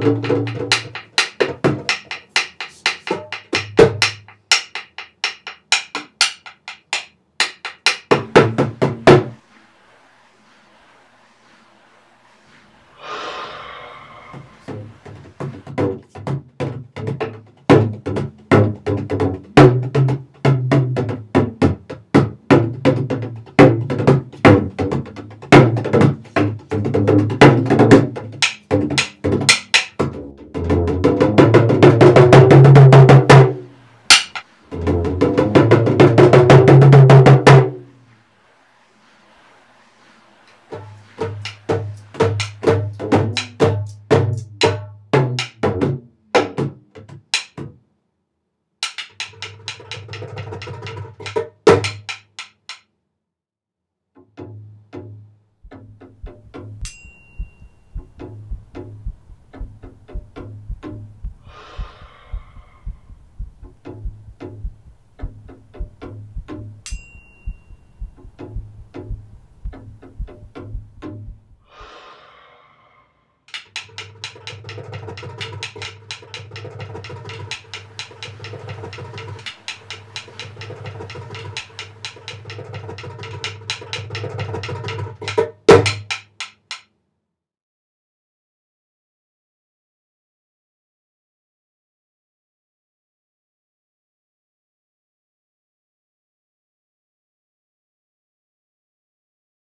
you